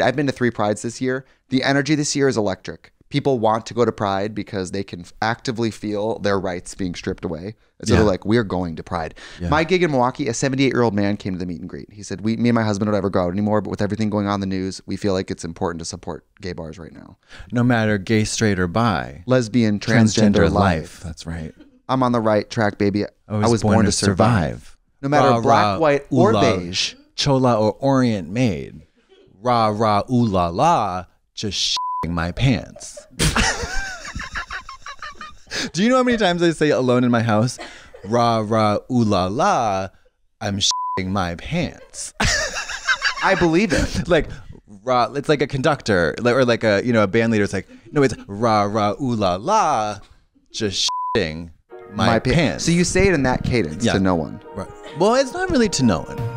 I've been to three prides this year. The energy this year is electric. People want to go to Pride because they can actively feel their rights being stripped away. So Yeah. they're like, we're going to Pride. My gig in Milwaukee, a 78 year old man came to the meet and greet. He said, we, me and my husband don't ever go out anymore, but with everything going on in the news, we feel like it's important to support gay bars right now. No matter gay, straight, or bi. Lesbian, transgender, life. That's right. I'm on the right track, baby. I was, born, to survive. No matter black, white, or la, beige. Chola or Orient maid. Rah, rah, ooh la la. Just shitting my pants. Do you know how many times I say alone in my house? Rah, rah, ooh la la. I'm shitting my pants. I believe it. like, rah, it's like a conductor like- or like a, you know, a band leader. It's like, no, it's rah, rah, ooh la la. Just shitting my, pa- pants. So you say it in that cadence Yeah. to no one. Right. Well, it's not really to no one.